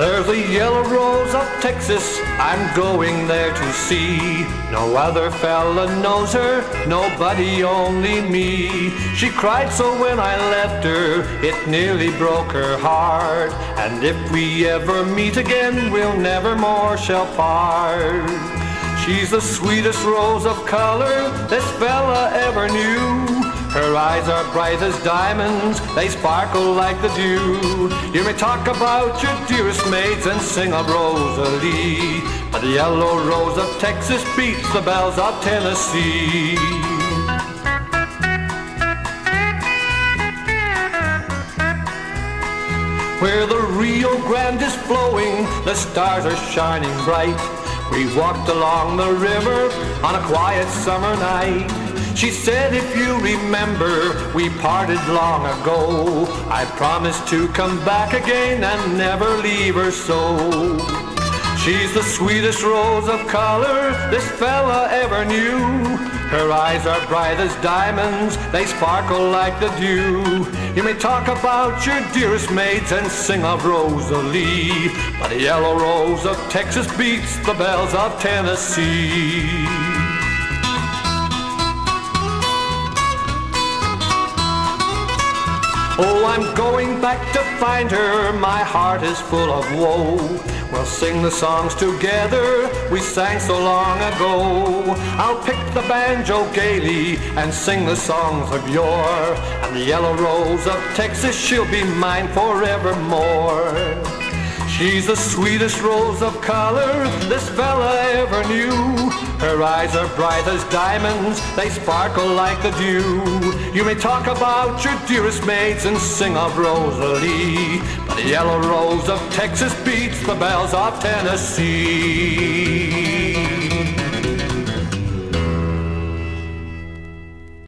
There's a yellow rose of Texas I'm going there to see. No other fella knows her, nobody only me. She cried so when I left her, it nearly broke her heart. And if we ever meet again, we'll never more shall part. She's the sweetest rose of color this fella ever knew. Her eyes are bright as diamonds, they sparkle like the dew. You may talk about your dearest maids and sing of Rosalie, but the yellow rose of Texas beats the belles of Tennessee. Where the Rio Grande is flowing, the stars are shining bright. We walked along the river on a quiet summer night. She said, if you remember, we parted long ago. I promised to come back again and never leave her so. She's the sweetest rose of color this fella ever knew. Her eyes are bright as diamonds, they sparkle like the dew. You may talk about your dearest maids and sing of Rosalie, but the yellow rose of Texas beats the belles of Tennessee. Oh, I'm going back to find her. My heart is full of woe. We'll sing the songs together we sang so long ago. I'll pick the banjo gaily and sing the songs of yore. And the yellow rose of Texas, she'll be mine forevermore. She's the sweetest rose of color this fella ever knew. Her eyes are bright as diamonds, they sparkle like the dew. You may talk about your dearest maids and sing of Rosalie, but the yellow rose of Texas beats the belles of Tennessee.